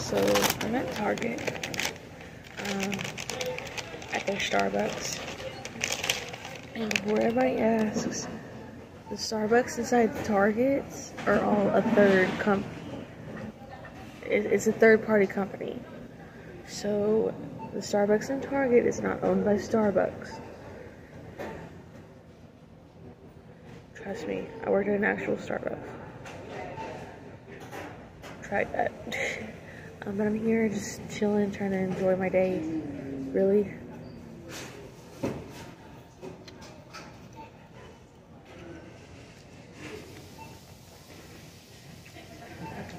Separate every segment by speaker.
Speaker 1: So I'm at Target um, at their Starbucks. And before everybody asks, the Starbucks inside Targets are all a third comp. It's a third party company. So the Starbucks in Target is not owned by Starbucks. Trust me, I worked at an actual Starbucks. Tried that. um, but I'm here just chilling, trying to enjoy my day. Really.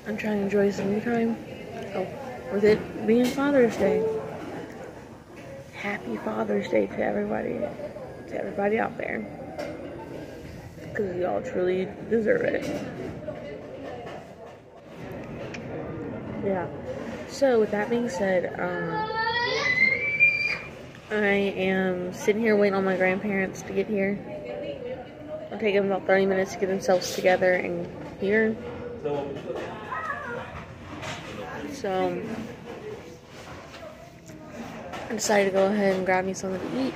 Speaker 1: I'm trying to enjoy some me time. Oh, with it being Father's Day. Happy Father's Day to everybody, to everybody out there. Because y'all truly deserve it. Yeah. So, with that being said, um, I am sitting here waiting on my grandparents to get here. It'll take them about 30 minutes to get themselves together and here. So, I decided to go ahead and grab me something to eat.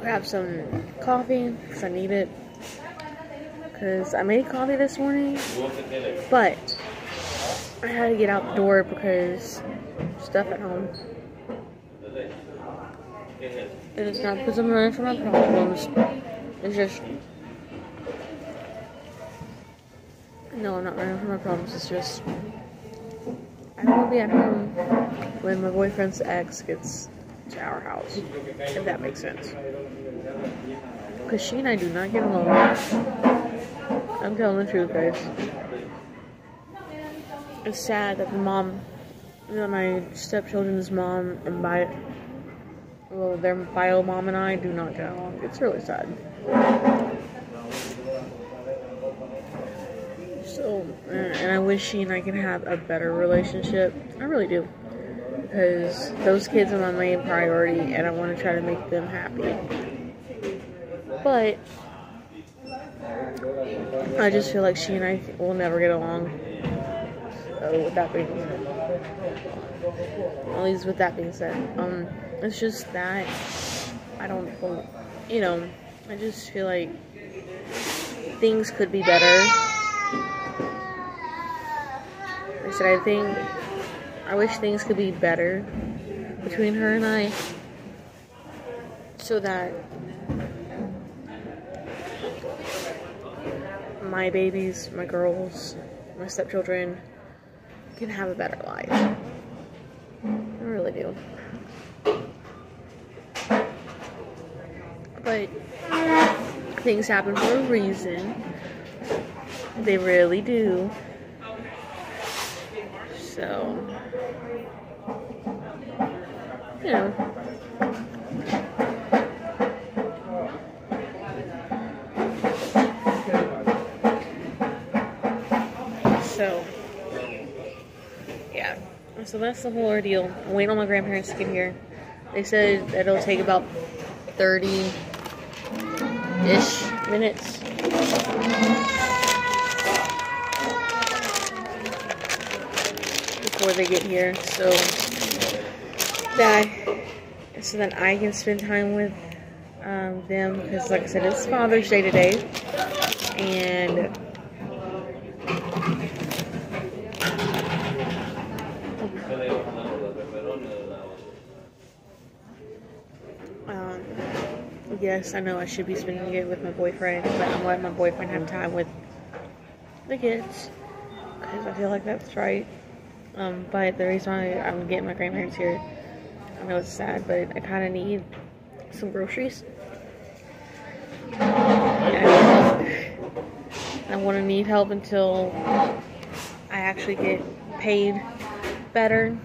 Speaker 1: Grab some coffee, because I need it. Because I made coffee this morning, but I had to get out the door because stuff at home. It is not because I'm running from my problems. It's just No, I'm not running from my problems. It's just I don't want to be at home when my boyfriend's ex gets to our house. If that makes sense. Because she and I do not get along. I'm telling the truth, guys. It's sad that the mom, that my stepchildren's mom and by, well, their bio mom and I do not get along. It's really sad. So, and I wish she and I can have a better relationship. I really do. Because those kids are my main priority and I want to try to make them happy. But, I just feel like she and I will never get along. So, with that being said, at least with that being said, um, it's just that I don't, you know, I just feel like things could be better I said, I think, I wish things could be better between her and I so that my babies, my girls, my stepchildren can have a better life. I really do. But things happen for a reason. They really do. So, you know. So, yeah. So that's the whole ordeal. I'm waiting on my grandparents to get here. They said it'll take about 30 ish minutes before they get here so that so that I can spend time with um, them because like I said it's Father's Day today and um, I know I should be spending it with my boyfriend but I'm letting my boyfriend have time with the kids because I feel like that's right um, but the reason why I'm getting my grandparents here, I know it's sad, but I kind of need some groceries. I want to need help until I actually get paid better.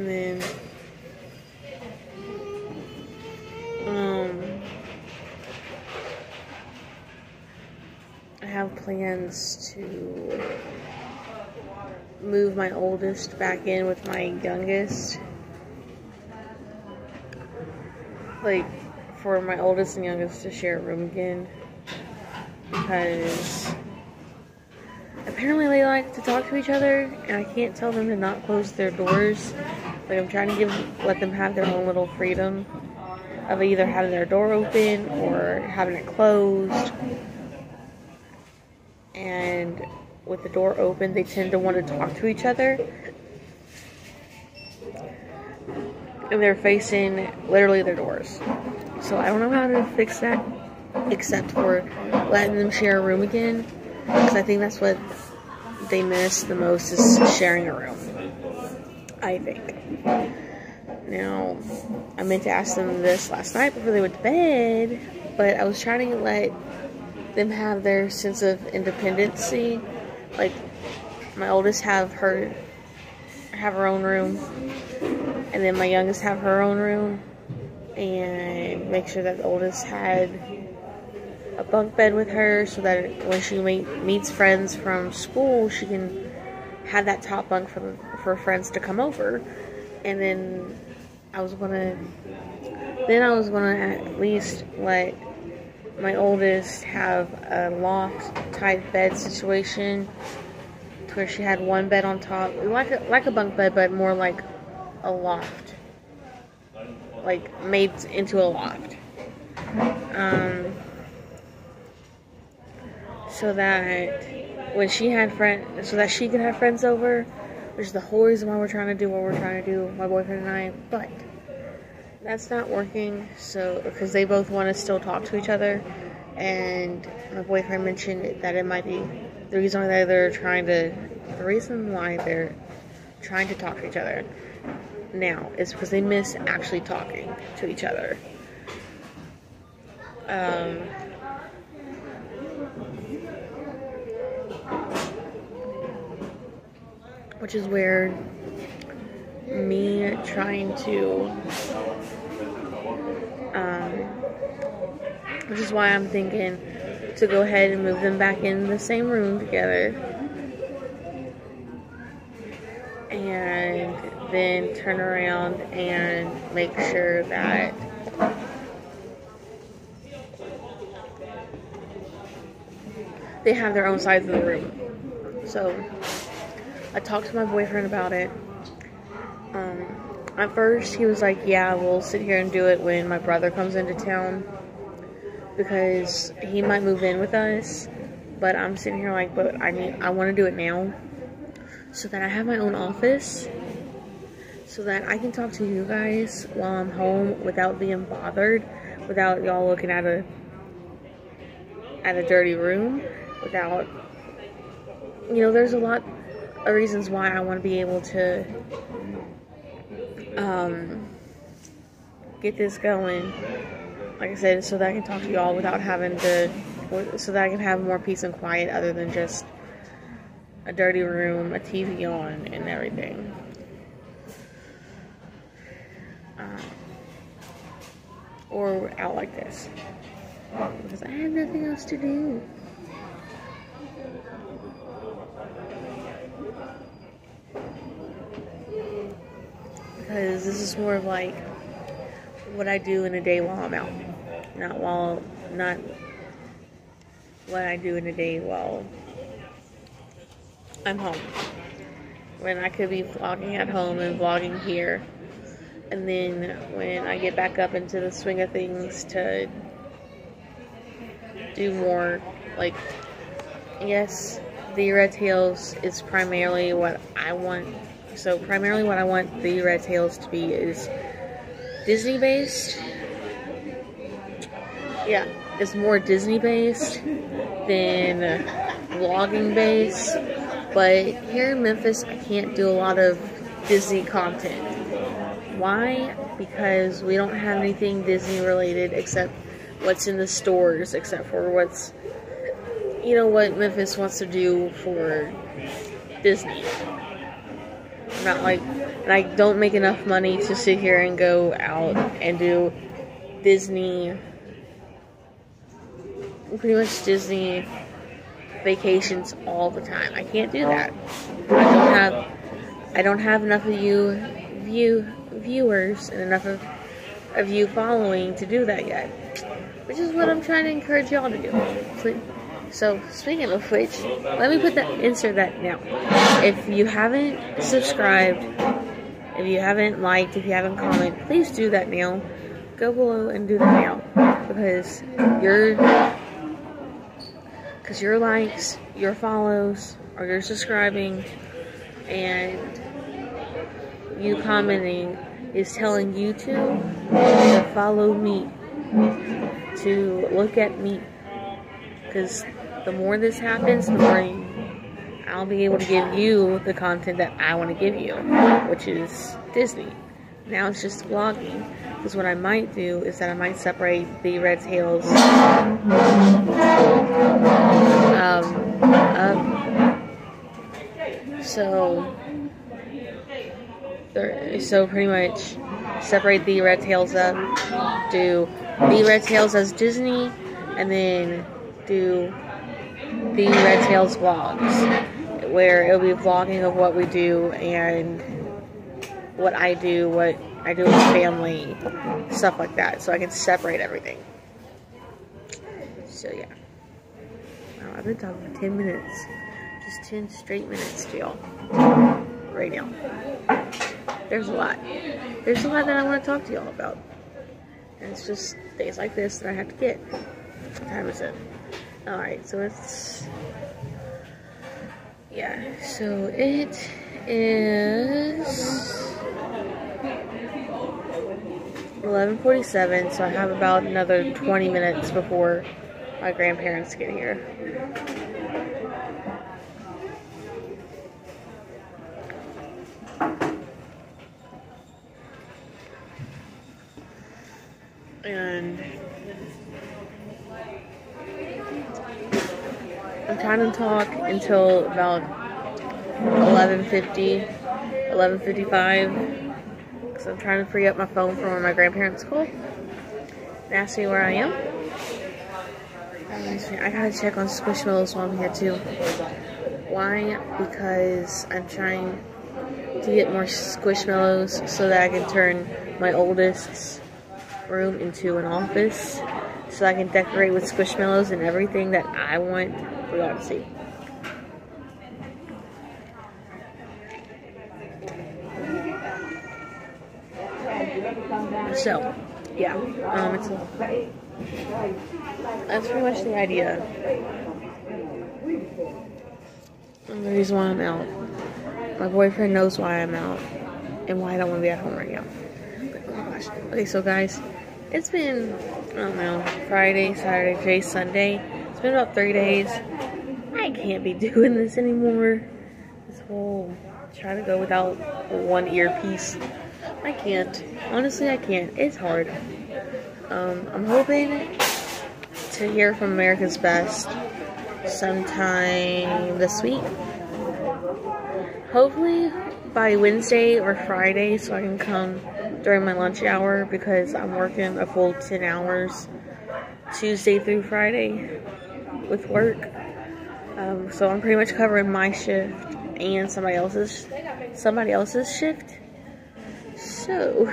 Speaker 1: And then um I have plans to move my oldest back in with my youngest. like for my oldest and youngest to share a room again because apparently they like to talk to each other and I can't tell them to not close their doors. Like I'm trying to give let them have their own little freedom of either having their door open or having it closed. And with the door open, they tend to want to talk to each other. And they're facing literally their doors. So I don't know how to fix that except for letting them share a room again. Because I think that's what they miss the most is sharing a room. I think. Now, I meant to ask them this last night before they went to bed, but I was trying to let them have their sense of independency. Like, my oldest have her have her own room, and then my youngest have her own room, and make sure that the oldest had a bunk bed with her so that when she meet, meets friends from school, she can have that top bunk for for friends to come over, and then I was gonna, then I was gonna at least let my oldest have a loft type bed situation to where she had one bed on top, like a, like a bunk bed, but more like a loft, like made into a loft. Um, so that when she had friends, so that she could have friends over, which is the whole reason why we're trying to do what we're trying to do, my boyfriend and I. But that's not working. So because they both want to still talk to each other, and my boyfriend mentioned that it might be the reason why they're trying to, the reason why they're trying to talk to each other now is because they miss actually talking to each other. Um, which is where me trying to um, which is why I'm thinking to go ahead and move them back in the same room together. And then turn around and make sure that they have their own sides of the room. So I talked to my boyfriend about it. Um, at first, he was like, "Yeah, we'll sit here and do it when my brother comes into town because he might move in with us." But I'm sitting here like, "But I need, I want to do it now, so that I have my own office, so that I can talk to you guys while I'm home without being bothered, without y'all looking at a at a dirty room, without." You know, there's a lot reasons why I want to be able to um, get this going. Like I said, so that I can talk to y'all without having to, so that I can have more peace and quiet other than just a dirty room, a TV on, and everything. Um, or out like this. Because I have nothing else to do. Because this is more of like what I do in a day while I'm out, not while not what I do in a day while I'm home. When I could be vlogging at home and vlogging here, and then when I get back up into the swing of things to do more, like yes, the red tails is primarily what I want so primarily what I want the Red Tails to be is Disney based. Yeah, it's more Disney based than vlogging based. But here in Memphis, I can't do a lot of Disney content. Why? Because we don't have anything Disney related except what's in the stores, except for what's, you know, what Memphis wants to do for Disney not like, and I don't make enough money to sit here and go out and do Disney, pretty much Disney vacations all the time. I can't do that. I don't have, I don't have enough of you view viewers and enough of of you following to do that yet. Which is what I'm trying to encourage y'all to do. So, speaking of which, let me put that, insert that now. If you haven't subscribed, if you haven't liked, if you haven't commented, please do that now. Go below and do that now. Because your, because your likes, your follows, or your subscribing, and you commenting is telling YouTube to follow me, to look at me. Because the more this happens, the more I'll be able to give you the content that I want to give you, which is Disney. Now it's just vlogging. Because what I might do is that I might separate the Red Tails um, up. So, so pretty much separate the Red Tails up, do the Red Tails as Disney, and then do the Red Tails vlogs, where it'll be vlogging of what we do and what I do, what I do with family, stuff like that, so I can separate everything. So yeah. Wow, I've been talking for 10 minutes. Just 10 straight minutes to y'all. Right now. There's a lot. There's a lot that I want to talk to y'all about. And it's just days like this that I have to get. What time is it? Alright, so it's... Yeah, so it is... 11.47, so I have about another 20 minutes before my grandparents get here. And Trying to talk until about 11.50, 11.55 because I'm trying to free up my phone from when my grandparents call ask me where I am. I gotta check on Squishmallows while I'm here too. Why? Because I'm trying to get more Squishmallows so that I can turn my oldest room into an office so I can decorate with Squishmallows and everything that I want for y'all to see. So, yeah, um, it's that's pretty much the idea. And the reason why I'm out. My boyfriend knows why I'm out and why I don't want to be at home right now. But, oh my gosh. Okay, so guys, it's been, I don't know, Friday, Saturday, today, Sunday. It's been about three days. I can't be doing this anymore. This whole trying to go without one earpiece. I can't. Honestly, I can't. It's hard. Um, I'm hoping to hear from America's Best sometime this week. Hopefully by Wednesday or Friday so I can come during my lunch hour because I'm working a full 10 hours Tuesday through Friday with work. Um, so I'm pretty much covering my shift and somebody else's somebody else's shift. So,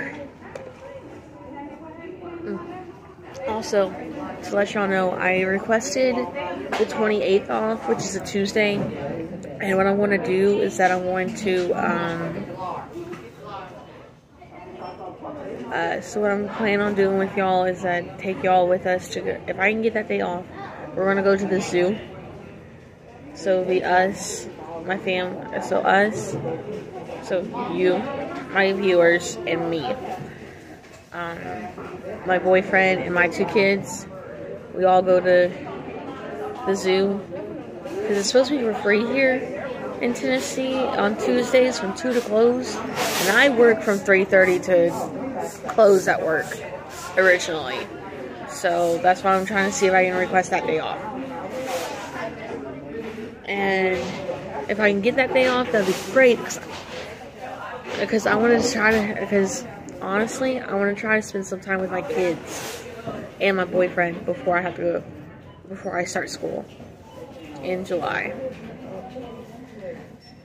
Speaker 1: mm. also, to let y'all know, I requested the 28th off, which is a Tuesday. And what I want to do is that I want to, um, uh, so what I'm planning on doing with y'all is that take y'all with us to, go, if I can get that day off, we're going to go to the zoo. So be us, my fam, so us, so you, my viewers, and me. Um, my boyfriend and my two kids, we all go to the zoo because it's supposed to be free here in Tennessee on Tuesdays from 2 to close. And I work from 3.30 to close at work originally. So that's why I'm trying to see if I can request that day off. And if I can get that day off, that'd be great because I want to try to, because honestly, I want to try to spend some time with my kids and my boyfriend before I have to go, before I start school in July.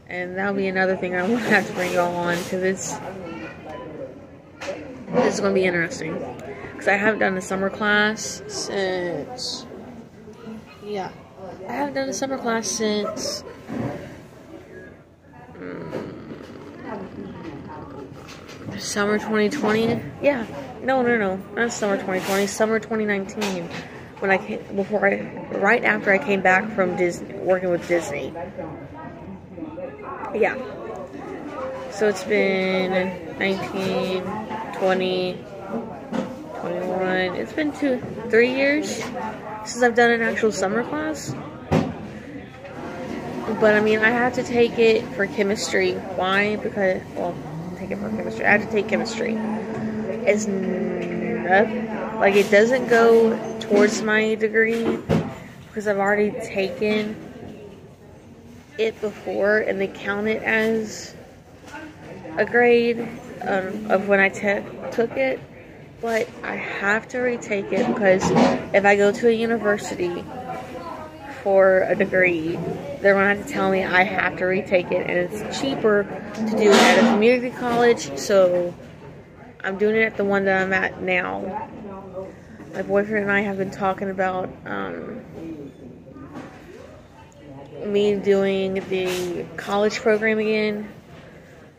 Speaker 1: And that'll be another thing I want to have to bring y'all on because it's, This is going to be interesting. Because I haven't done a summer class since. Yeah. I haven't done a summer class since. Um, summer 2020? Yeah. No, no, no. Not summer 2020. Summer 2019. When I came, before I, right after I came back from Disney, working with Disney. Yeah. So it's been 19, 20, 21. It's been two, three years since I've done an actual summer class. But I mean, I have to take it for chemistry. Why? Because, well, take it for chemistry. I have to take chemistry. It's not, like it doesn't go towards my degree because I've already taken it before and they count it as a grade um, of when I took it. But I have to retake it because if I go to a university for a degree, they're to have to tell me I have to retake it. And it's cheaper to do it at a community college. So I'm doing it at the one that I'm at now. My boyfriend and I have been talking about um, me doing the college program again.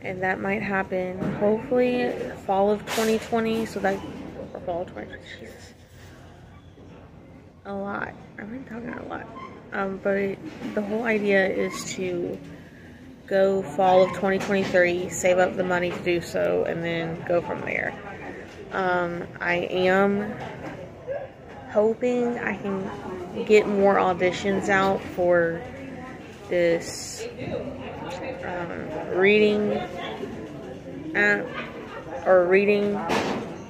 Speaker 1: And that might happen hopefully fall of 2020. So that, or fall of 2020. Jesus. A lot. I've been talking a lot. Um, but the whole idea is to go fall of 2023, save up the money to do so, and then go from there. Um, I am hoping I can get more auditions out for this um, reading app or reading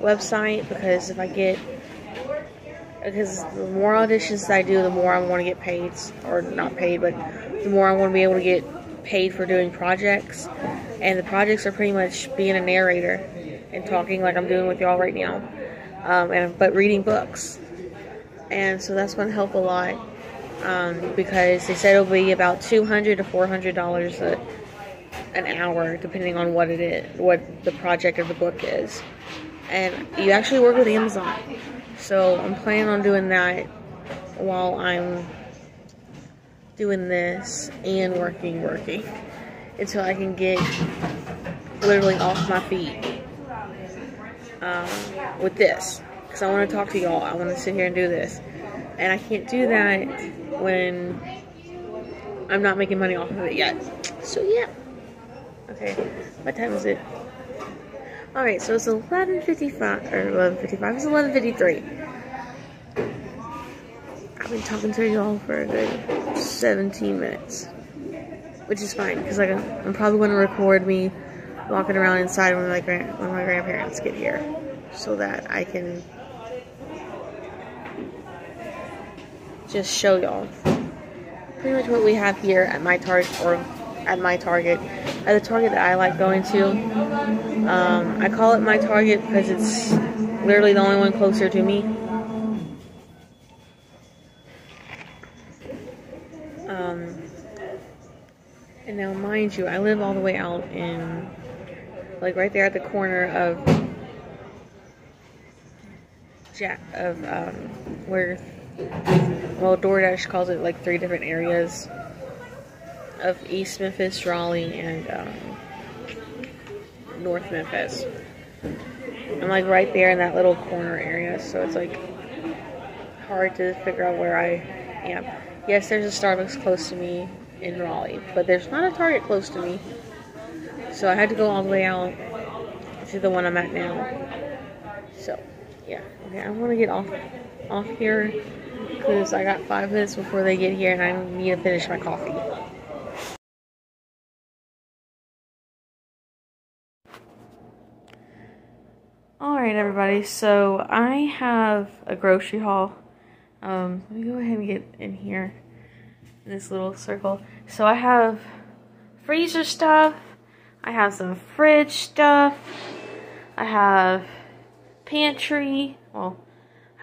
Speaker 1: website because if I get because the more auditions I do, the more I want to get paid, or not paid, but the more I want to be able to get paid for doing projects. And the projects are pretty much being a narrator and talking like I'm doing with y'all right now, um, and but reading books. And so that's going to help a lot um, because they said it'll be about 200 to 400 dollars an hour, depending on what it is, what the project of the book is. And you actually work with Amazon. So I'm planning on doing that while I'm doing this and working, working until I can get literally off my feet um, with this. Because I want to talk to y'all. I want to sit here and do this. And I can't do that when I'm not making money off of it yet. So yeah. Okay, what time is it? Alright, so it's 11.55, or 11.55, it's 11.53. I've been talking to y'all for a good 17 minutes. Which is fine, because like, I'm probably going to record me walking around inside when my, grand, when my grandparents get here. So that I can just show y'all pretty much what we have here at my target, or at my Target, at the Target that I like going to. Um, I call it my Target because it's literally the only one closer to me. Um, and now, mind you, I live all the way out in, like right there at the corner of, Jack, of um, where, well, DoorDash calls it like three different areas of East Memphis, Raleigh, and um, North Memphis. I'm like right there in that little corner area, so it's like hard to figure out where I am. Yes, there's a Starbucks close to me in Raleigh, but there's not a Target close to me. So I had to go all the way out to the one I'm at now. So, yeah. Okay, I want to get off off here because I got five minutes before they get here and I need to finish my coffee. Alright everybody, so I have a grocery haul. Um, let me go ahead and get in here in this little circle. So I have freezer stuff, I have some fridge stuff, I have pantry, well,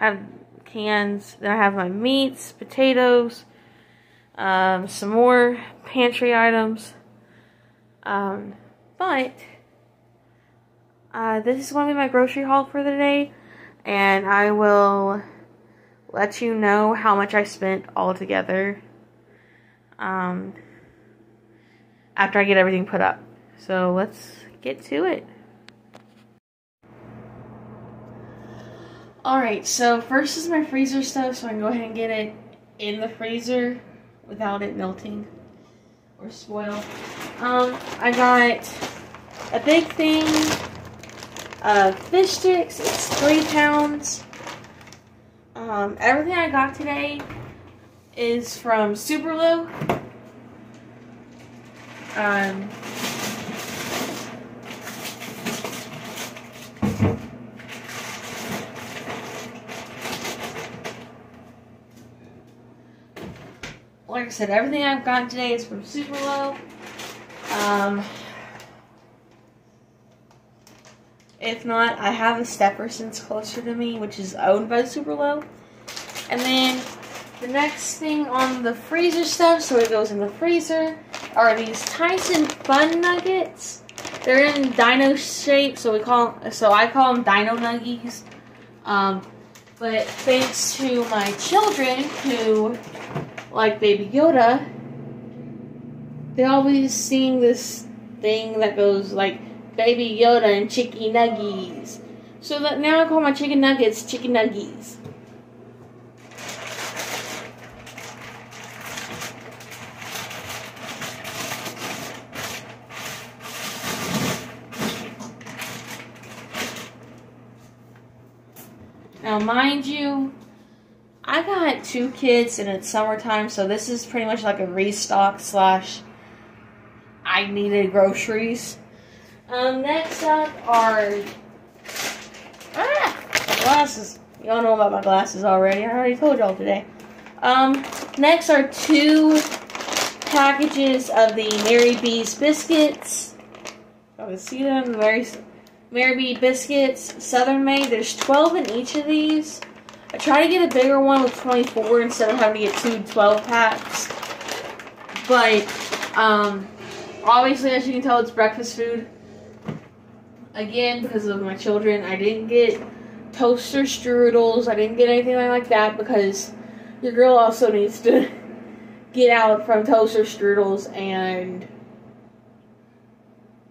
Speaker 1: I have cans, then I have my meats, potatoes, um, some more pantry items, um, but uh, this is going to be my grocery haul for the day. And I will let you know how much I spent all together. Um, after I get everything put up. So let's get to it. Alright, so first is my freezer stuff, so I can go ahead and get it in the freezer without it melting or spoil. Um, I got a big thing of fish sticks. It's three pounds. Um, everything I got today is from Superlo. Um, like I said, everything I've gotten today is from Superlo. Um, if not, I have a Stepherson's closer to me, which is owned by Superlo. And then the next thing on the freezer stuff, so it goes in the freezer, are these Tyson Fun Nuggets. They're in dino shape, so we call so I call them Dino Nuggies. Um, but thanks to my children who like Baby Yoda, they always sing this thing that goes like Baby Yoda and Chicken Nuggies. So that now I call my chicken nuggets chicken nuggies. Now, mind you, I got two kids and it's summertime, so this is pretty much like a restock slash I needed groceries. Um, next up are ah, glasses. Y'all know about my glasses already. I already told y'all today. Um, next are two packages of the Mary B's biscuits. You can see them. Mary, Mary B biscuits, Southern made. There's 12 in each of these. I try to get a bigger one with 24 instead of having to get two 12 packs. But, um, obviously, as you can tell, it's breakfast food. Again, because of my children, I didn't get toaster strudels. I didn't get anything like that because your girl also needs to get out from toaster strudels and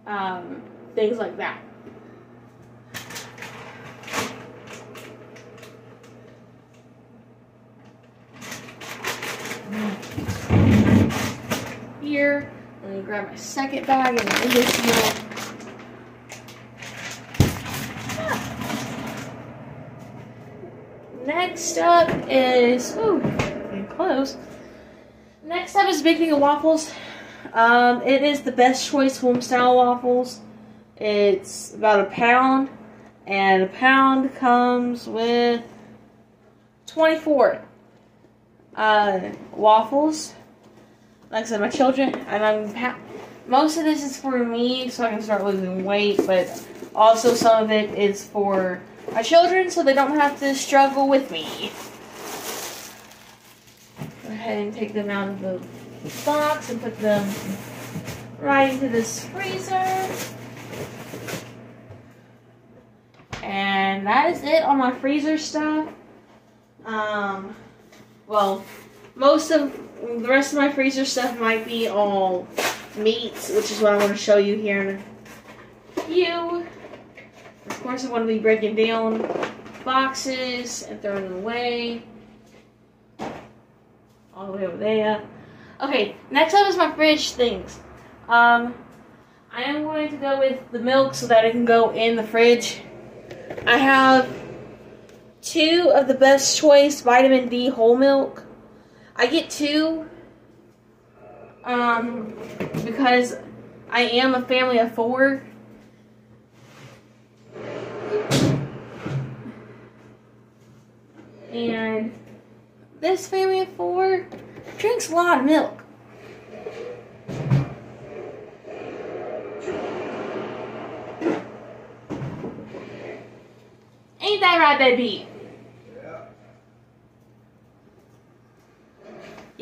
Speaker 1: um, things like that. Here, let me grab my second bag and here. Next up is, ooh, close. Next up is Big Thing of Waffles. Um, it is the best choice home style waffles. It's about a pound, and a pound comes with 24 uh, waffles. Like I said, my children, and I'm most of this is for me so I can start losing weight, but also some of it is for my children so they don't have to struggle with me. Go ahead and take them out of the box and put them right into this freezer. And that is it on my freezer stuff. Um, well, most of the rest of my freezer stuff might be all meats, which is what I want to show you here in a few. Of course, I'm going to be breaking down boxes and throwing them away. All the way over there. Okay, next up is my fridge things. Um, I am going to go with the milk so that it can go in the fridge. I have two of the best choice vitamin D whole milk. I get two um, because I am a family of four. And this family of four drinks a lot of milk. Ain't that right, baby?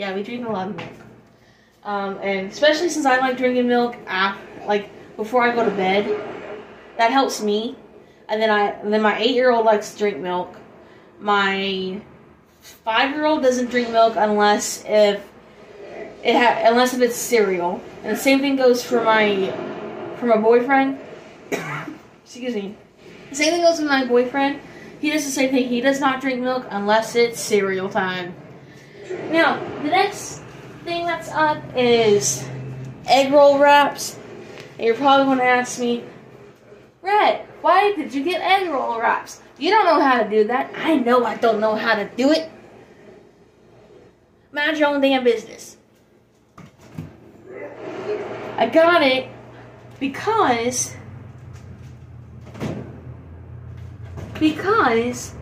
Speaker 1: Yeah, we drink a lot of milk. Um, and especially since I like drinking milk after, like before I go to bed. that helps me. And then I and then my eight year old likes to drink milk. My five year old doesn't drink milk unless if it ha- unless if it's cereal. And the same thing goes for my for my boyfriend. Excuse me. The same thing goes with my boyfriend. He does the same thing. He does not drink milk unless it's cereal time. Now, the next thing that's up is egg roll wraps. And you're probably going to ask me, Red, why did you get egg roll wraps? You don't know how to do that. I know I don't know how to do it. Mind your own damn business. I got it because because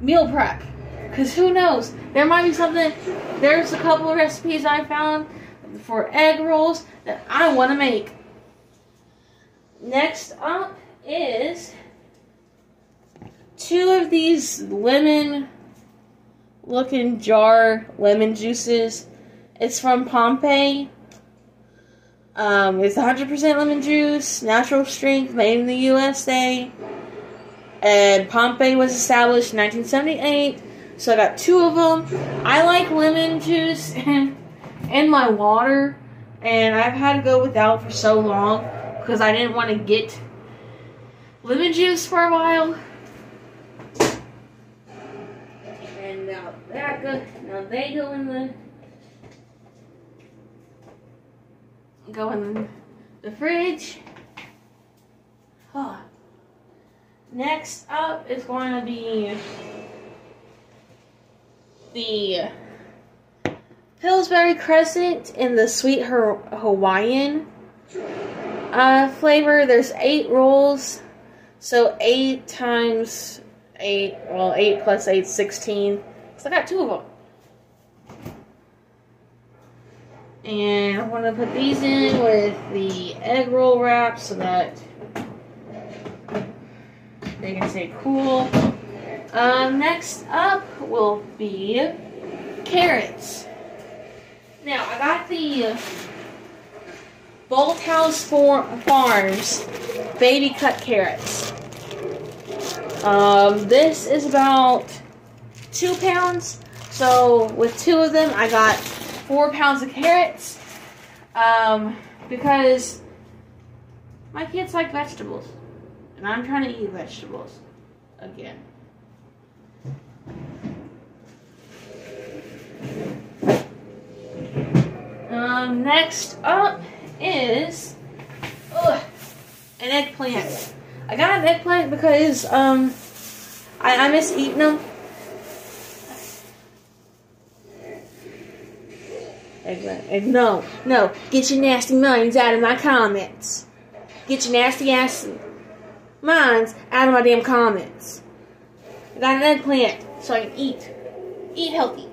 Speaker 1: meal prep. Because who knows? There might be something. There's a couple of recipes I found for egg rolls that I want to make. Next up is two of these lemon looking jar lemon juices. It's from Pompeii. Um, it's 100% lemon juice, natural strength, made in the USA. And Pompeii was established in 1978. So I got two of them. I like lemon juice in, in my water. And I've had to go without for so long because I didn't want to get lemon juice for a while. And now that go, now they go in the go in the fridge. Oh. Next up is going to be the Pillsbury Crescent in the Sweet Hawaiian uh, flavor. There's eight rolls, so eight times eight, well, eight plus eight, 16. So I got two of them. And I want to put these in with the egg roll wrap so that they can stay cool. Um, next up will be carrots. Now, I got the Bolthouse For Farms baby cut carrots. Um, this is about two pounds. So, with two of them, I got four pounds of carrots um, because my kids like vegetables and I'm trying to eat vegetables again. Um, next up is ugh, an eggplant. I got an eggplant because um, I, I miss eating them. Eggplant. No, no. Get your nasty minds out of my comments. Get your nasty ass minds out of my damn comments. Got an eggplant so I can eat. Eat healthy.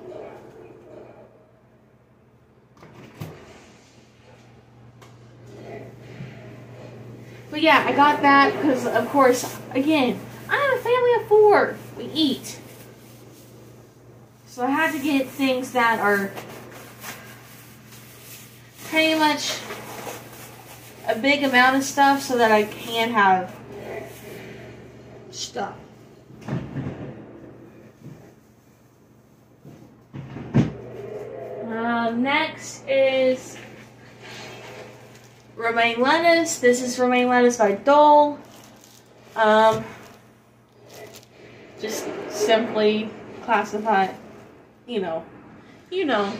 Speaker 1: But yeah, I got that because, of course, again, I have a family of four. We eat. So I had to get things that are pretty much a big amount of stuff so that I can have stuff. Um, next is romaine lettuce. This is romaine lettuce by Dole. Um, just simply classified, you know, you know,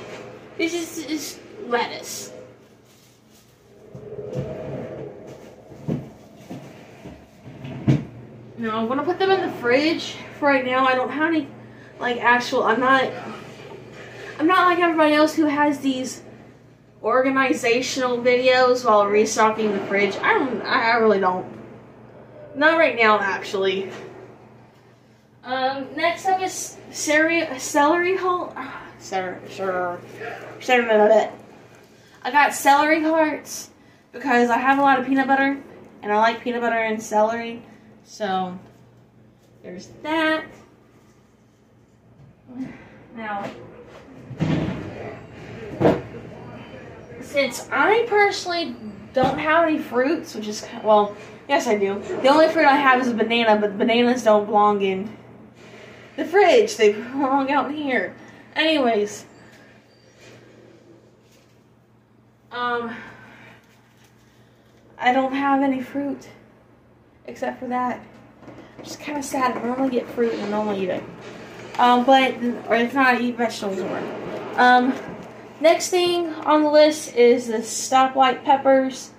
Speaker 1: this is, is lettuce. No, I'm gonna put them in the fridge for right now. I don't have any, like, actual, I'm not, I'm not like everybody else who has these organizational videos while restocking the fridge. I don't, I really don't. Not right now, actually. Um, next up is celery, celery hull, celery, sure, celery, I got celery hearts because I have a lot of peanut butter and I like peanut butter and celery. So there's that. Now, since I personally don't have any fruits, which is well, yes I do. The only fruit I have is a banana, but bananas don't belong in the fridge. They belong out in here. Anyways, um, I don't have any fruit except for that. I'm just kind of sad. I normally get fruit and I normally eat it. Um, but or if not, I eat vegetables more. Um, next thing on the list is the stoplight peppers.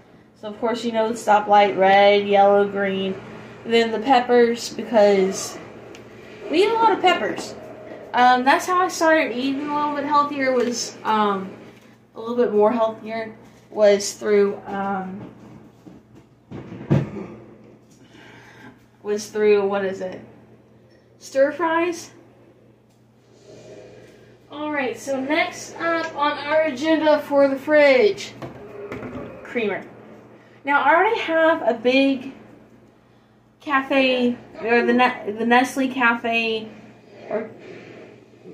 Speaker 1: So of course you know the stoplight, red, yellow, green. And then the peppers because we eat a lot of peppers. Um, that's how I started eating a little bit healthier. Was um, a little bit more healthier was through um, was through what is it? Stir fries. Alright, so next up on our agenda for the fridge creamer. Now I already have a big cafe or the the Nestle cafe or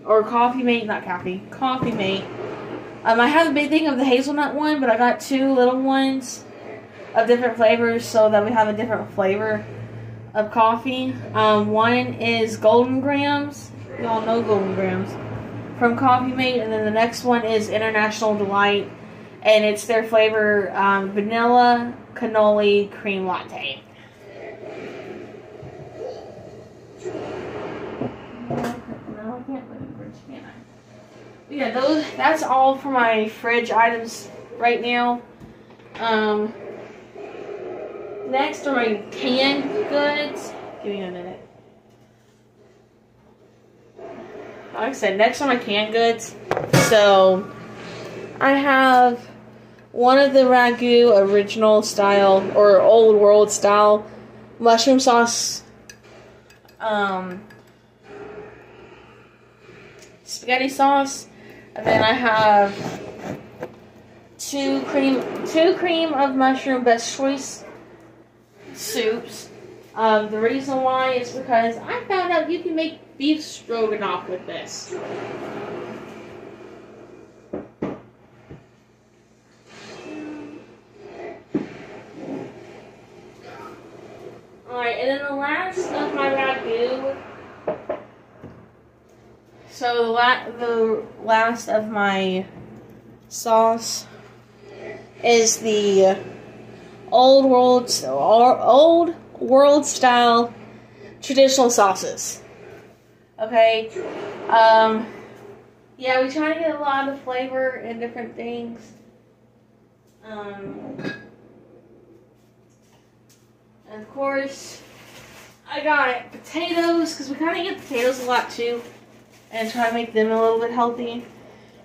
Speaker 1: or coffee mate, not coffee, coffee mate. Um, I have a big thing of the hazelnut one, but I got two little ones of different flavors so that we have a different flavor of coffee. Um, one is Golden Grahams. You all know Golden Grahams from Coffee Mate, and then the next one is International Delight, and it's their flavor um, vanilla cannoli cream latte. Yeah, those. That's all for my fridge items right now. Um, Next are my canned goods. Give me a minute. Like I said, next are my canned goods. So, I have one of the Ragu original style or old world style mushroom sauce um, spaghetti sauce. And then I have two cream two cream of mushroom best choice soups. Um, the reason why is because I found out you can make beef stroganoff with this. Alright, and then the last of my ragu. So the, la- the last of my sauce is the old world old world style traditional sauces. Okay. Um yeah, we try to get a lot of flavor in different things. Um and of course I got potatoes because we kind of get potatoes a lot too and try to make them a little bit healthy.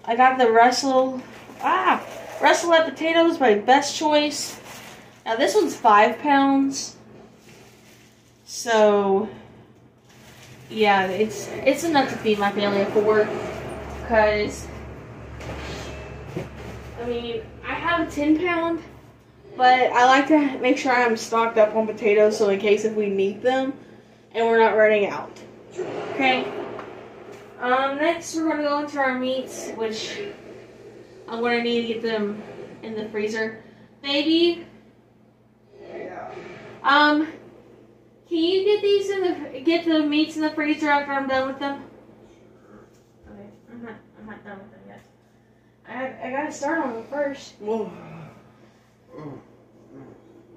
Speaker 1: I got the Russell ah Russelette potatoes, my best choice. Now this one's five pounds. So yeah, it's it's enough to feed my family of four. Cause I mean, I have a ten pound, but I like to make sure I'm stocked up on potatoes so in case if we need them and we're not running out. Okay. Um, next we're gonna go into our meats, which I'm gonna need to get them in the freezer. Baby, um, can you get these in the get the meats in the freezer after I'm done with them? Okay, I'm not I'm not done with them yet. I I gotta start on them first.
Speaker 2: Whoa. Oh.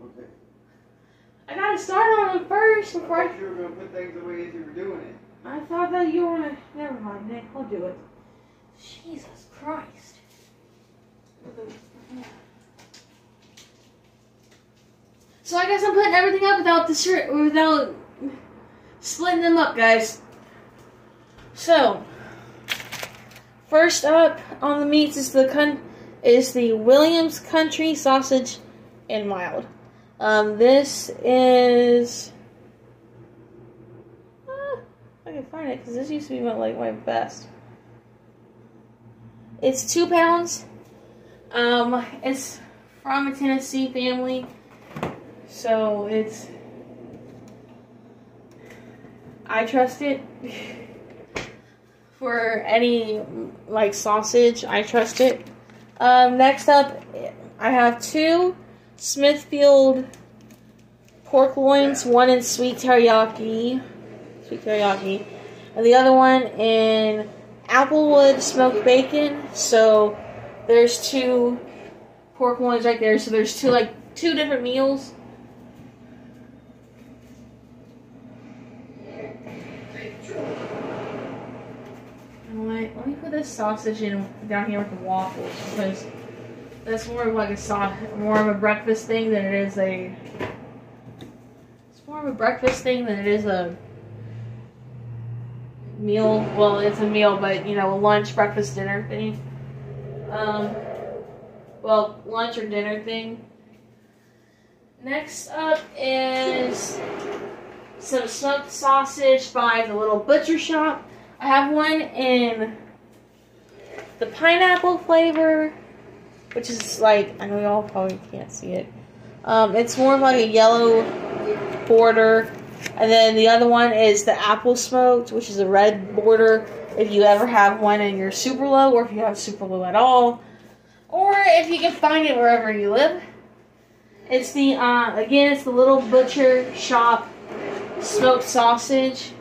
Speaker 2: Okay.
Speaker 1: I gotta start on them first before I.
Speaker 2: thought you were gonna put things away as you were doing it.
Speaker 1: I thought that you were gonna. Never mind, Nick. I'll do it. Jesus Christ. Mm-hmm. So I guess I'm putting everything up without the shirt, without splitting them up, guys. So, first up on the meats is the is the Williams Country Sausage and Mild. Um, this is. Ah, I can find it because this used to be my like my best. It's two pounds. Um, it's from a Tennessee family. So it's I trust it for any like sausage. I trust it. Um, next up, I have two Smithfield pork loins, one in sweet teriyaki, sweet teriyaki, and the other one in applewood smoked bacon. So there's two pork loins right there. So there's two like two different meals. Let me put this sausage in down here with the waffles because that's more of like a sau- more of a breakfast thing than it is a. It's more of a breakfast thing than it is a meal. Well, it's a meal, but you know, a lunch, breakfast, dinner thing. Um, well, lunch or dinner thing. Next up is some smoked sausage by the little butcher shop. I have one in the pineapple flavor, which is like I know y'all probably can't see it. Um, it's more of like a yellow border, and then the other one is the apple smoked, which is a red border. If you ever have one in your Superlo, or if you have Superlo at all, or if you can find it wherever you live. It's the uh, again, it's the little butcher shop smoked sausage.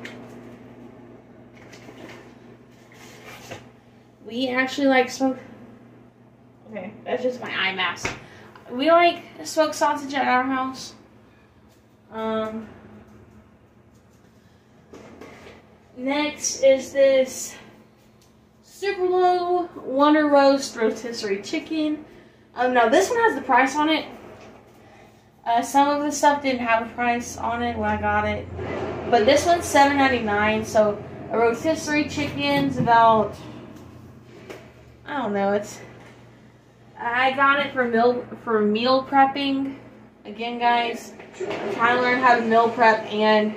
Speaker 1: We actually like smoke. Okay, that's just my eye mask. We like smoked sausage at our house. Um. Next is this Superlo Wonder Roast rotisserie chicken. Um, now this one has the price on it. Uh, some of the stuff didn't have a price on it when I got it, but this one's seven ninety nine. So a rotisserie chicken's about I don't know. It's I got it for meal for meal prepping. Again, guys, I'm trying to learn how to meal prep and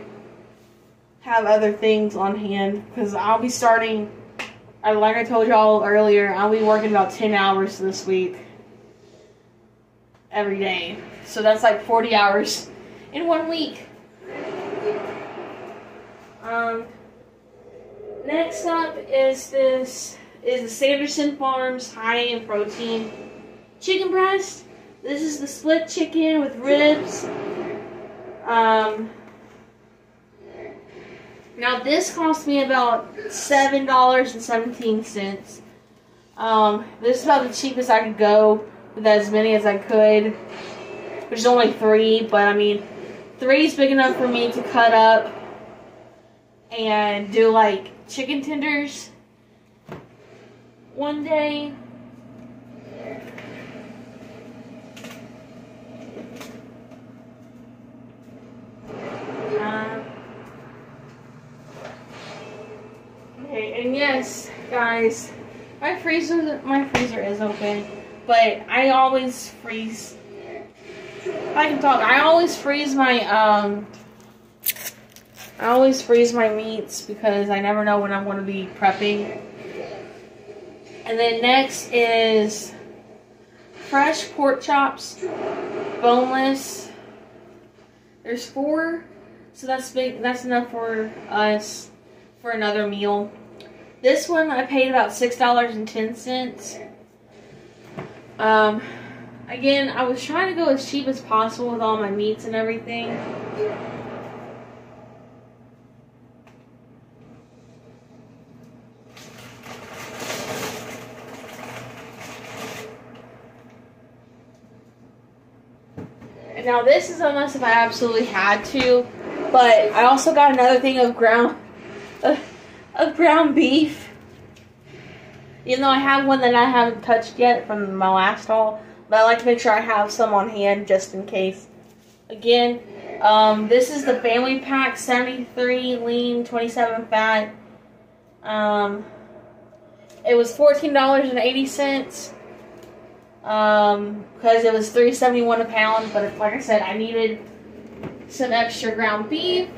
Speaker 1: have other things on hand because I'll be starting. I like I told y'all earlier, I'll be working about ten hours this week every day. So that's like 40 hours in one week. Um, next up is this is the Sanderson Farms high in protein chicken breast. This is the split chicken with ribs. Um, now this cost me about seven dollars and seventeen cents. Um, this is about the cheapest I could go with as many as I could, which is only three. But I mean, three is big enough for me to cut up and do like chicken tenders one day. Um, okay, and yes, guys, my freezer my freezer is open, but I always freeze. I can talk. I always freeze my um. I always freeze my meats because I never know when I'm going to be prepping. And then next is fresh pork chops, boneless. There's four, so that's big. That's enough for us for another meal. This one I paid about six dollars and ten cents. Um, again, I was trying to go as cheap as possible with all my meats and everything. Now this is unless if I absolutely had to, but I also got another thing of ground of, of ground beef. Even though I have one that I haven't touched yet from my last haul, but I like to make sure I have some on hand just in case. Again, um, this is the family pack 73 lean, 27 fat. Um, it was $14.80 um, because it was three seventy one a pound. But if, like I said, I needed some extra ground beef,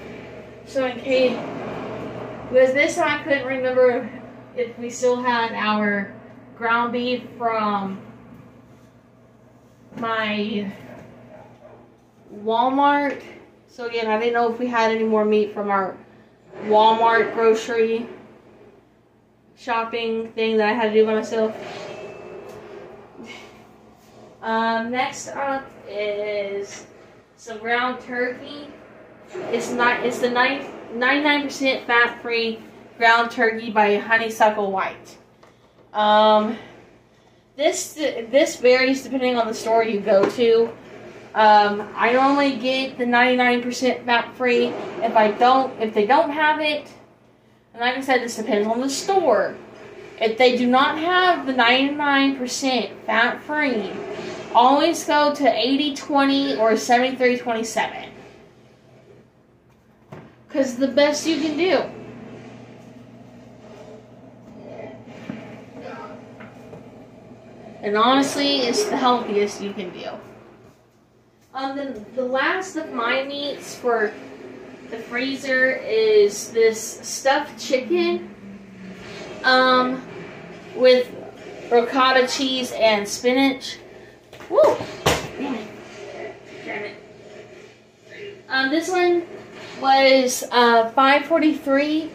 Speaker 1: so in case because this time I couldn't remember if we still had our ground beef from my Walmart. So again, I didn't know if we had any more meat from our Walmart grocery shopping thing that I had to do by myself. Um, next up is some ground turkey. It's not. It's the 99% fat-free ground turkey by Honeysuckle White. Um, this this varies depending on the store you go to. Um, I normally get the 99% fat-free. If I don't, if they don't have it, and like I said, this depends on the store. If they do not have the 99% fat-free, always go to 80-20 or 73-27. Because the best you can do. And honestly, it's the healthiest you can do. Um, the, the last of my meats for the freezer is this stuffed chicken um, with ricotta cheese and spinach. Woo! Damn it. Damn it. Um, this one was uh, 543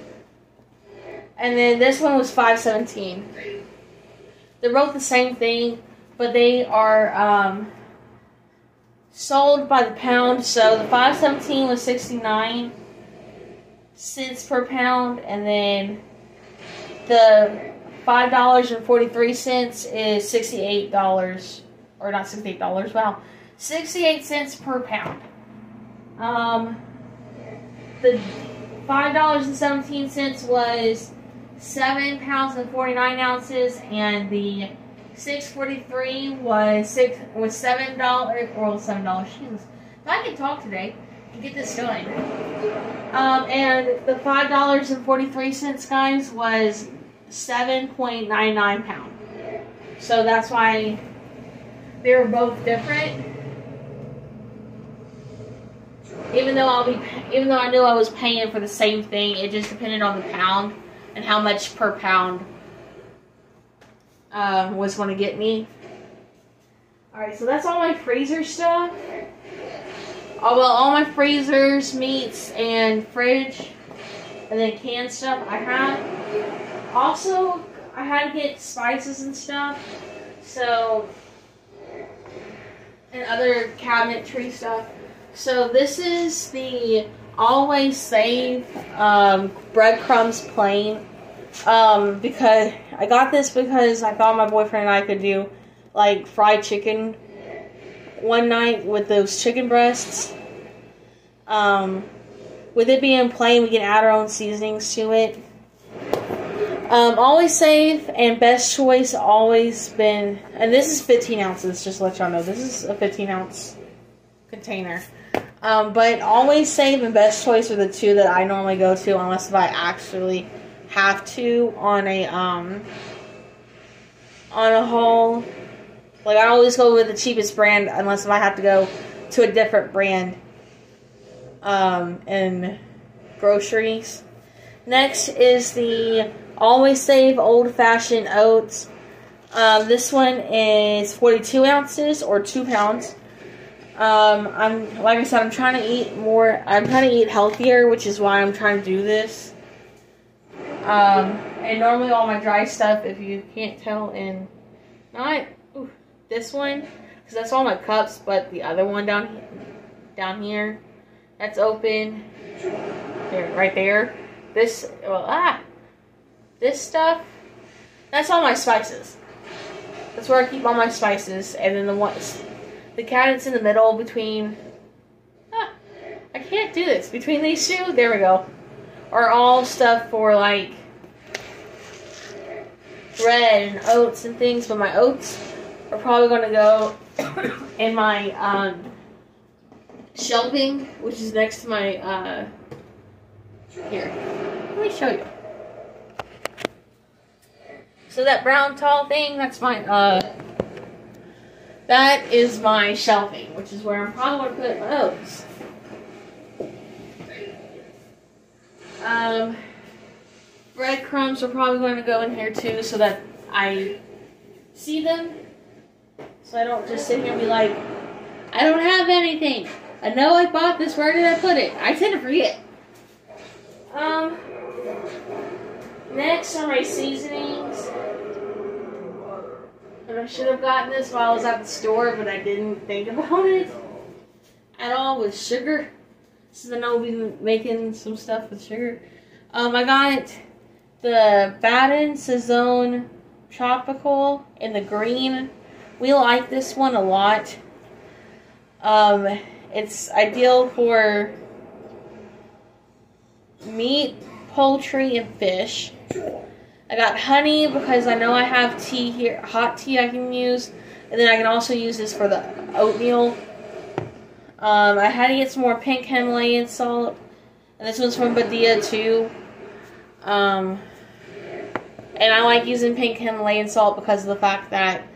Speaker 1: and then this one was 517. They wrote the same thing, but they are um, sold by the pound. So the 517 was 69 cents per pound, and then the five dollars and forty three cents is sixty eight dollars, or not sixty eight dollars. Wow, sixty eight cents per pound. Um, the five dollars and seventeen cents was seven pounds and forty nine ounces, and the six forty three was six was seven dollars or seven dollars. Jesus, if I can talk today and get this done. Um, and the five dollars and forty three cents, guys, was seven point nine nine pound. So that's why they were both different. Even though I'll be, even though I knew I was paying for the same thing, it just depended on the pound and how much per pound uh, was going to get me. Alright, so that's all my freezer stuff. Oh, well, all my freezers, meats, and fridge, and then canned stuff I have. Also, I had to get spices and stuff, so, and other cabinetry stuff. So this is the Always Save um, breadcrumbs plain. Um, because I got this because I thought my boyfriend and I could do like fried chicken one night with those chicken breasts. Um, with it being plain, we can add our own seasonings to it. Um, always save and best choice always been, and this is 15 ounces, just to let y'all know. This is a 15 ounce container. Um, but always save and best choice are the two that I normally go to unless if I actually have to on a um on a haul. Like I always go with the cheapest brand unless if I have to go to a different brand um in groceries. Next is the Always Save Old Fashioned Oats. Um, this one is 42 ounces or 2 pounds. Um, I'm like I said, I'm trying to eat more. I'm trying to eat healthier, which is why I'm trying to do this. Um, and normally all my dry stuff, if you can't tell, in not ooh, this one, because that's all my cups, but the other one down down here, that's open. There, right there. This, well, ah, this stuff, that's all my spices. That's where I keep all my spices, and then the ones the cabinets in the middle between. Ah, I can't do this. Between these two, there we go. Are all stuff for like bread and oats and things, but my oats are probably going to go in my um, shelving, which is next to my. Uh, here, let me show you. So that brown tall thing, that's my uh, that is my shelving, which is where I'm probably going to put my oats. Um, breadcrumbs are probably going to go in here too so that I see them. So I don't just sit here and be like, I don't have anything. I know I bought this. Where did I put it? I tend to forget. Um, next are my seasonings. And I should have gotten this while I was at the store, but I didn't think about it at all with sugar. Since I know we've been making some stuff with sugar. Um, I got the Badia Sazón Tropical in the green. We like this one a lot. Um, it's ideal for meat, poultry, and fish. I got honey because I know I have tea here, hot tea I can use, and then I can also use this for the oatmeal. Um, I had to get some more pink Himalayan salt, and this one's from Badia too. Um, and I like using pink Himalayan salt because of the fact that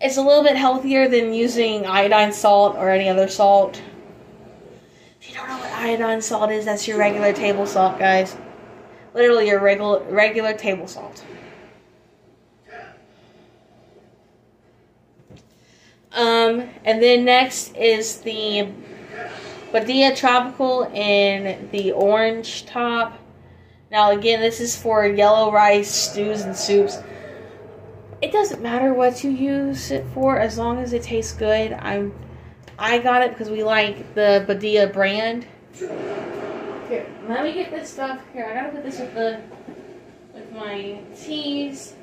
Speaker 1: it's a little bit healthier than using iodine salt or any other salt. If you don't know what iodine salt is, that's your regular table salt, guys. Literally your regular regular table salt. Um, and then next is the Badia Tropical in the orange top. Now again, this is for yellow rice stews and soups. It doesn't matter what you use it for as long as it tastes good. I'm I got it because we like the Badia brand. Let me get this stuff. Here, I gotta put this with the with my teas.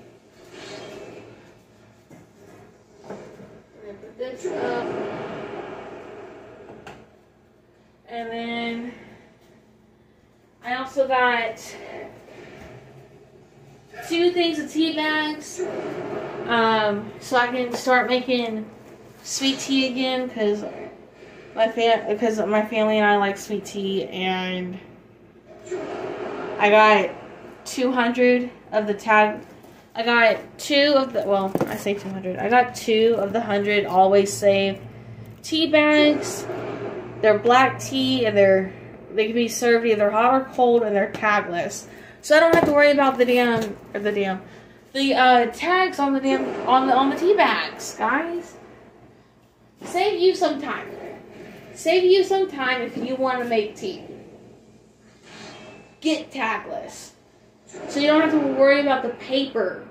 Speaker 1: Gonna put this up. And then I also got two things of tea bags. Um, so I can start making sweet tea again because my fam because my family and I like sweet tea and I got 200 of the tag I got two of the well I say 200 I got two of the 100 always save tea bags. They're black tea and they're they can be served either hot or cold and they're tagless. So I don't have to worry about the damn or the damn the uh, tags on the damn on the on the tea bags guys. Save you some time Save you some time if you want to make tea. Get tagless. So you don't have to worry about the paper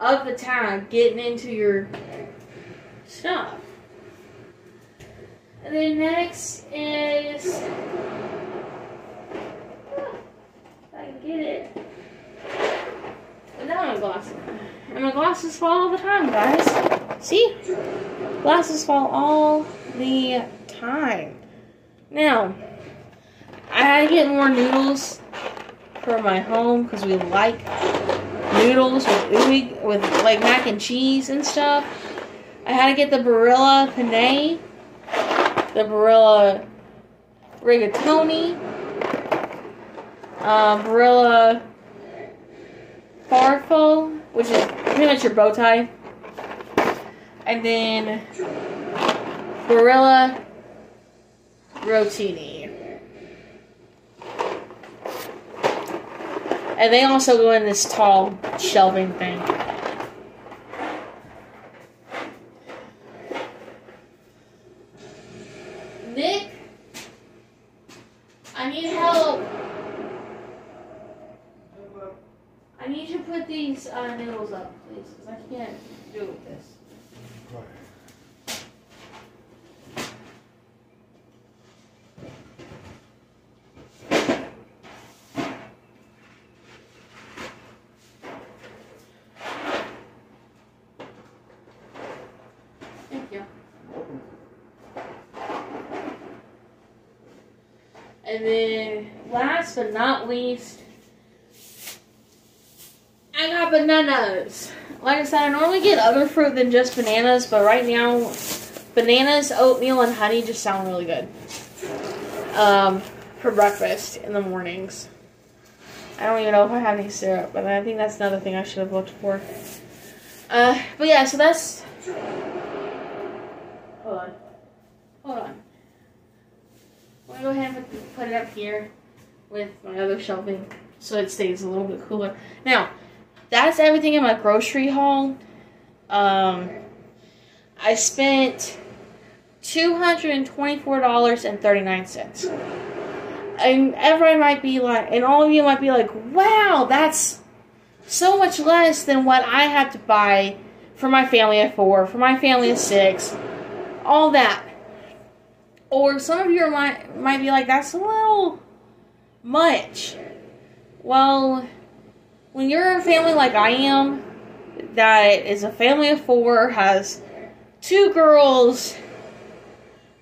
Speaker 1: of the tag getting into your stuff. And then next is I can get it. Without my glasses. And my glasses fall all the time, guys. See? Glasses fall all the time. Now, I had to get more noodles for my home because we like noodles with with like mac and cheese and stuff. I had to get the Barilla Penne, the Barilla Rigatoni, um, Barilla Farfo, which is pretty much your bow tie, and then Barilla Rotini. And they also go in this tall shelving thing. Nick, I need help. I need you to put these uh, noodles up, please, because I can't do it with this. Thank you. And then, last but not least, I got bananas. Like I said, I normally get other fruit than just bananas, but right now, bananas, oatmeal, and honey just sound really good. Um, for breakfast in the mornings. I don't even know if I have any syrup, but I think that's another thing I should have looked for. Uh, but yeah, so that's. Hold on. Hold on. I'm gonna go ahead and put- put it up here with my other shelving so it stays a little bit cooler. Now, that's everything in my grocery haul. Um, I spent two hundred and twenty-four dollars and thirty-nine cents. And everyone might be like, and all of you might be like, "Wow, that's so much less than what I had to buy for my family of four, for my family of six, all that. Or some of you might might be like, that's a little much. Well, when you're a family like I am, that is a family of four, has two girls,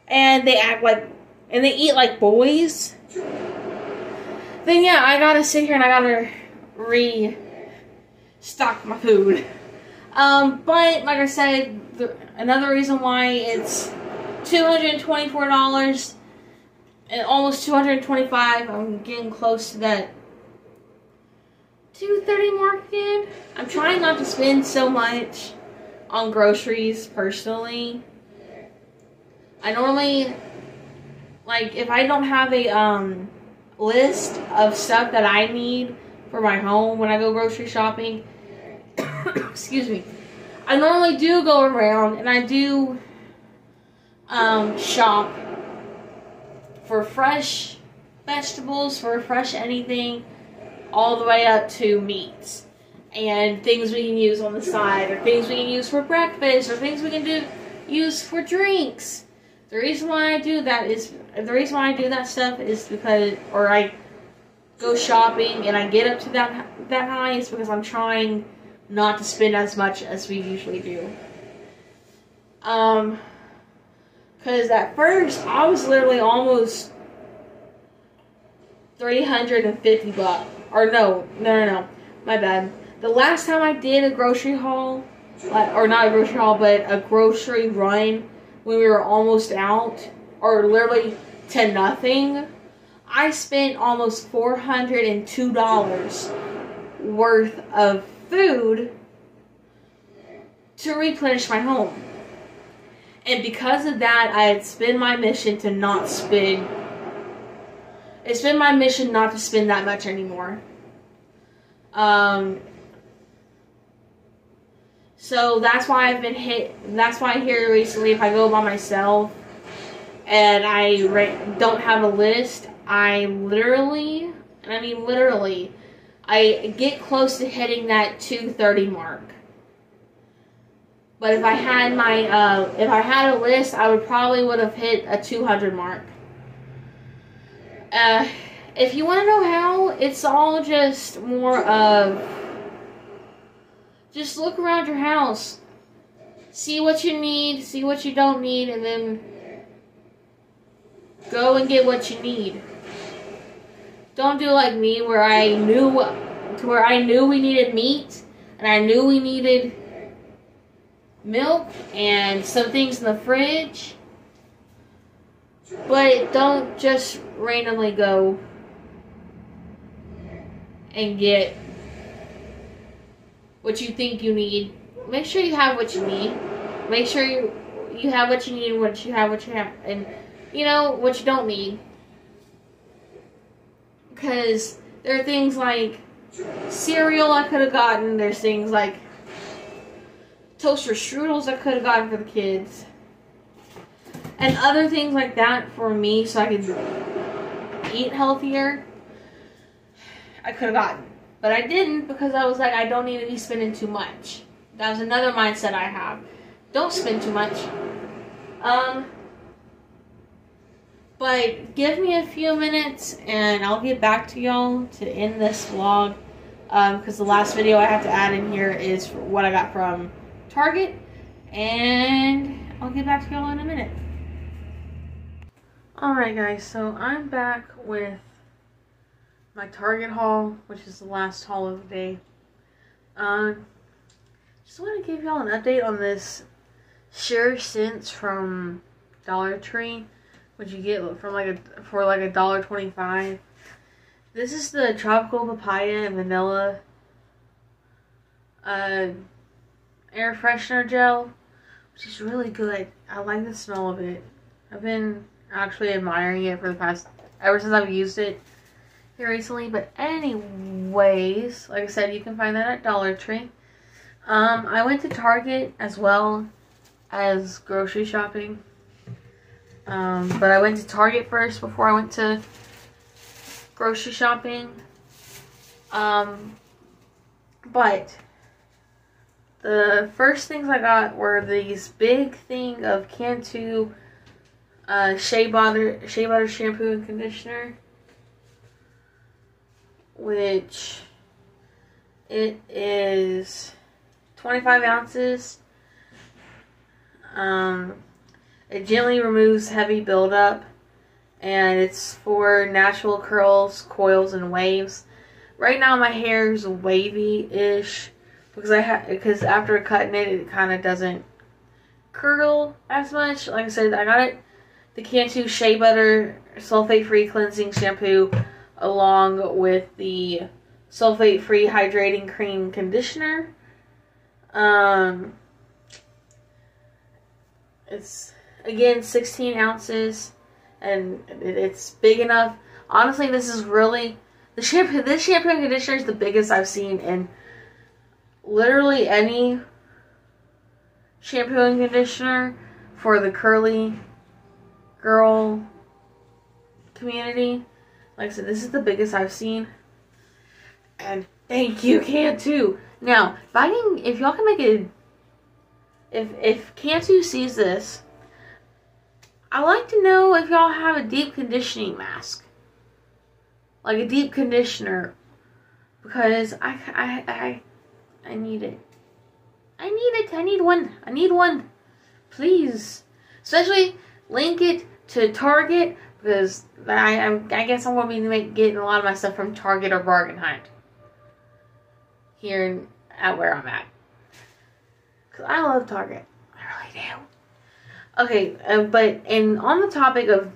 Speaker 1: and they act like, and they eat like boys, then yeah, I gotta sit here and I gotta restock my food. Um, but like I said, the, another reason why it's $224 and almost 225 I'm getting close to that 230 mark. I'm trying not to spend so much on groceries personally. I normally like if I don't have a um list of stuff that I need for my home when I go grocery shopping. Excuse me. I normally do go around and I do um, shop for fresh vegetables, for fresh anything, all the way up to meats and things we can use on the side, or things we can use for breakfast, or things we can do use for drinks. The reason why I do that is the reason why I do that stuff is because, or I go shopping and I get up to that that high is because I'm trying not to spend as much as we usually do. Um, because at first I was literally almost 350 bucks. Or no, no, no, no. My bad. The last time I did a grocery haul, or not a grocery haul, but a grocery run when we were almost out, or literally to nothing, I spent almost $402 worth of food to replenish my home. And because of that, I had been my mission to not spend. It's been my mission not to spend that much anymore. Um, so that's why I've been hit. That's why here recently, if I go by myself and I don't have a list, I literally, and I mean literally, I get close to hitting that 230 mark. But if I had my, uh, if I had a list, I would probably would have hit a 200 mark. Uh, if you want to know how, it's all just more of, just look around your house. See what you need, see what you don't need, and then go and get what you need. Don't do like me where I knew where I knew we needed meat and I knew we needed milk and some things in the fridge. But don't just randomly go and get what you think you need. Make sure you have what you need. Make sure you you have what you need what you have what you have and you know what you don't need. Because there are things like cereal I could have gotten. There's things like toaster strudels I could have gotten for the kids. And other things like that for me so I could eat healthier. I could have gotten. But I didn't because I was like, I don't need to be spending too much. That was another mindset I have. Don't spend too much. Um, but give me a few minutes and I'll get back to y'all to end this vlog. Because um, the last video I have to add in here is what I got from Target. And I'll get back to y'all in a minute. Alright guys, so I'm back with my Target haul, which is the last haul of the day. Um, just want to give y'all an update on this Sure Scents from Dollar Tree, which you get from like a for like a dollar twenty five. This is the tropical papaya and vanilla uh, air freshener gel, which is really good. I like the smell of it. I've been actually admiring it for the past, ever since I've used it here recently. But anyways, like I said, you can find that at Dollar Tree. Um, I went to Target as well as grocery shopping. Um, but I went to Target first before I went to grocery shopping. Um, but the first things I got were these big thing of Cantu uh, shea butter, shea butter shampoo and conditioner, which it is 25 ounces. Um, it gently removes heavy buildup, and it's for natural curls, coils, and waves. Right now, my hair is wavy-ish because I had because after cutting it, it kind of doesn't curl as much. Like I said, I got it the Cantu Shea Butter Sulfate Free Cleansing Shampoo along with the Sulfate Free Hydrating Cream Conditioner. Um, it's again 16 ounces and it's big enough. Honestly, this is really the shampoo. This shampoo and conditioner is the biggest I've seen in literally any shampoo and conditioner for the curly girl community. Like I said, this is the biggest I've seen. And thank you, Cantu. Now, if I can, if y'all can make it, if if Cantu sees this, I like to know if y'all have a deep conditioning mask, like a deep conditioner, because I I I I need it. I need it. I need one. I need one. Please, especially link it to Target because I, I, I guess I'm going to be getting a lot of my stuff from Target or Bargain Hunt here at where I'm at. Because I love Target. I really do. Okay, uh, but and on the topic of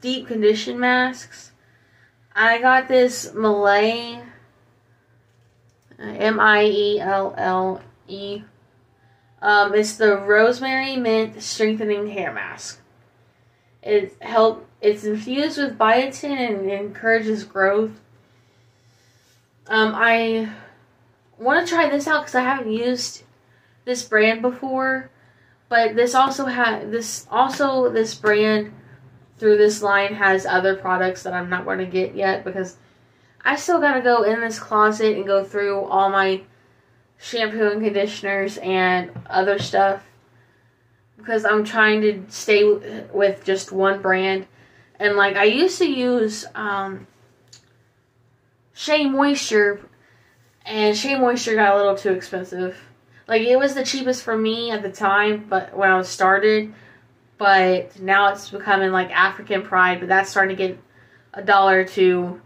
Speaker 1: deep condition masks, I got this uh, M I E L L E. Um, it's the rosemary mint strengthening hair mask. It help. It's infused with biotin and encourages growth. Um, I want to try this out because I haven't used this brand before, but this also had this also this brand through this line has other products that I'm not going to get yet because I still got to go in this closet and go through all my shampoo and conditioners and other stuff because I'm trying to stay with just one brand. And like I used to use um, Shea Moisture, and Shea Moisture got a little too expensive. Like it was the cheapest for me at the time, but when I was started, but now it's becoming like African Pride, but that's starting to get a dollar two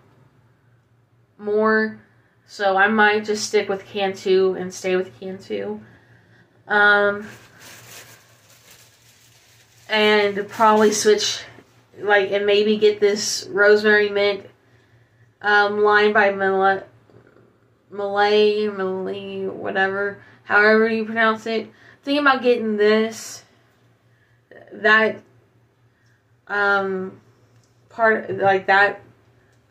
Speaker 1: more. So I might just stick with Cantu and stay with Cantu. Um, and probably switch like and maybe get this rosemary mint um, line by Malay, Malay, Malay, whatever, however you pronounce it. Thinking about getting this, that um, part, like that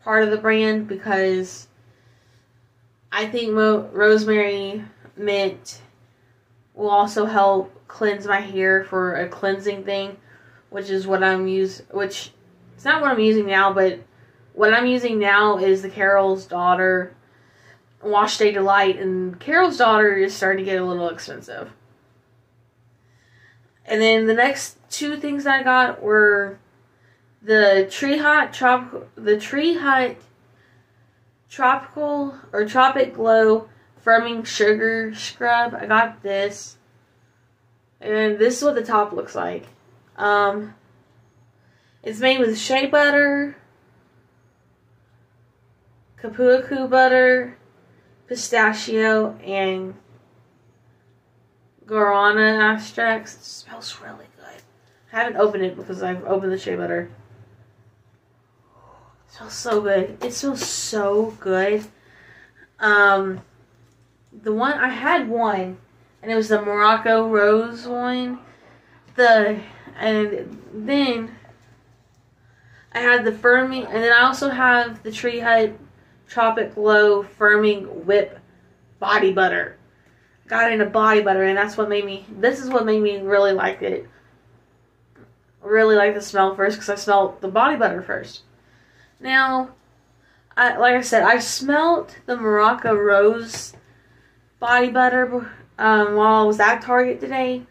Speaker 1: part of the brand because I think mo- rosemary mint will also help cleanse my hair for a cleansing thing, which is what I'm use. Which it's not what I'm using now, but what I'm using now is the Carol's Daughter Wash Day Delight, and Carol's Daughter is starting to get a little expensive. And then the next two things I got were the Tree hot Trop the Tree Hut Tropical or Tropic Glow Firming Sugar Scrub. I got this. And this is what the top looks like. Um, it's made with shea butter, cupuaçu butter, pistachio, and guarana extracts. It smells really good. I haven't opened it because I've opened the shea butter. Smells so good. It smells so good. Um, the one I had one and it was the Morocco Rose one. The and then I had the firming, and then I also have the Tree Hut Tropic Glow Firming Whip Body Butter. Got into body butter, and that's what made me. This is what made me really like it. Really like the smell first because I smelled the body butter first. Now, I, like I said, I smelt the Morocco Rose body butter um, while I was at Target today.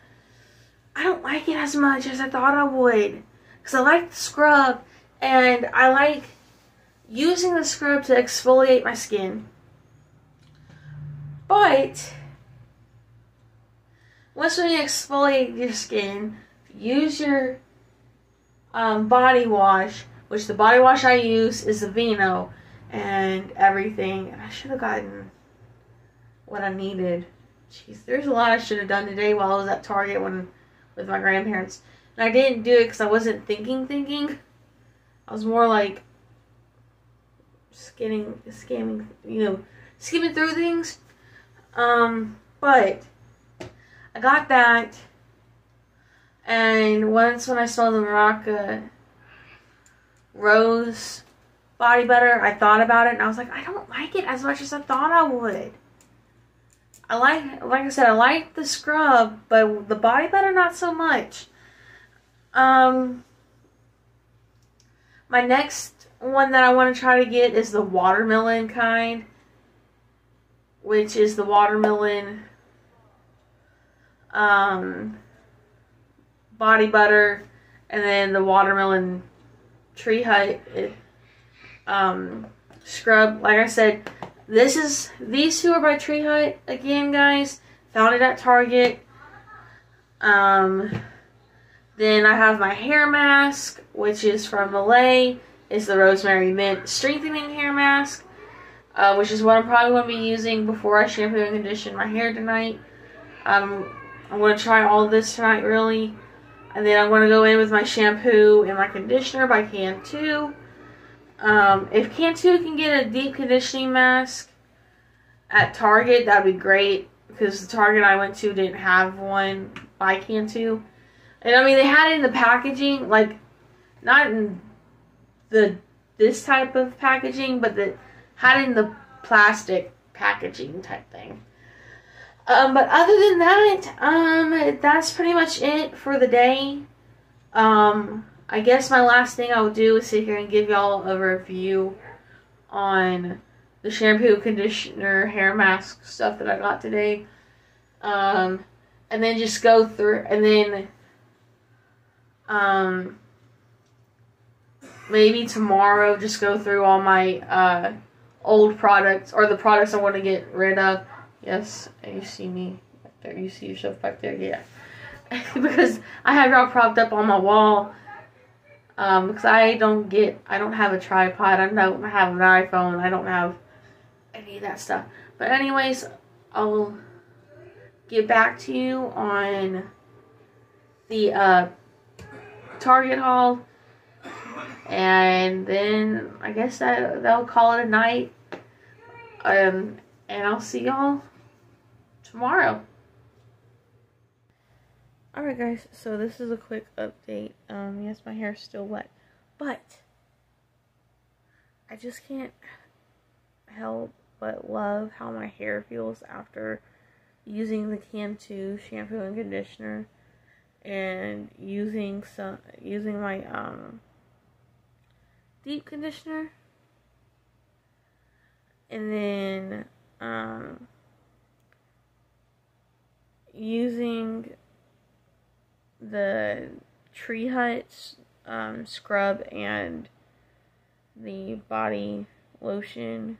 Speaker 1: I don't like it as much as I thought I would. Because I like the scrub and I like using the scrub to exfoliate my skin. But once when you exfoliate your skin, use your um, body wash, which the body wash I use is Aveeno and everything. And I should have gotten what I needed. Jeez, there's a lot I should have done today while I was at Target when with my grandparents. And I didn't do it because I wasn't thinking, thinking. I was more like skimming, skimming, you know, skimming through things. Um, but I got that. And once when I saw the Morocco Rose body butter, I thought about it and I was like, I don't like it as much as I thought I would. I like, like I said, I like the scrub, but the body butter not so much. Um, my next one that I want to try to get is the watermelon kind, which is the watermelon um, body butter, and then the watermelon tree hut um, scrub. Like I said, this is these two are by Tree Hut again, guys. Found it at Target. Um, then I have my hair mask, which is from Olay. It's the Rosemary Mint Strengthening Hair Mask, uh, which is what I'm probably going to be using before I shampoo and condition my hair tonight. Um, I'm going to try all this tonight, really. And then I'm going to go in with my shampoo and my conditioner by Cantu. Um, if Cantu can get a deep conditioning mask at Target, that'd be great. Because the Target I went to didn't have one by Cantu. And I mean, they had it in the packaging, like, not in the this type of packaging, but the had in the plastic packaging type thing. Um, but other than that, um, that's pretty much it for the day. Um, I guess my last thing I will do is sit here and give y'all a review on the shampoo, conditioner, hair mask stuff that I got today. Um, and then just go through, and then, um, maybe tomorrow just go through all my, uh, old products, or the products I want to get rid of. Yes, you see me back there. You see yourself back there? Yeah. because I have y'all propped up on my wall um, because I don't get, I don't have a tripod. I don't have an iPhone. I don't have any of that stuff. But anyways, I'll get back to you on the uh, Target haul. And then I guess that they'll call it a night. Um, and I'll see y'all tomorrow. Alright guys, so this is a quick update. Um, yes, my hair is still wet, but I just can't help but love how my hair feels after using the Cantu shampoo and conditioner and using some using my um deep conditioner and then um using the tree hut um, scrub and the body lotion.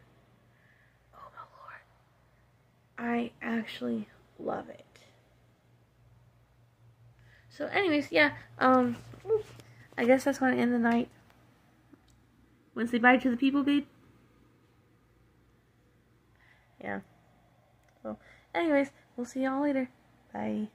Speaker 1: Oh my lord. I actually love it. So anyways, yeah, um I guess that's gonna end the night. Wanna say bye to the people, babe? Yeah. So anyways, we'll see y'all later. Bye.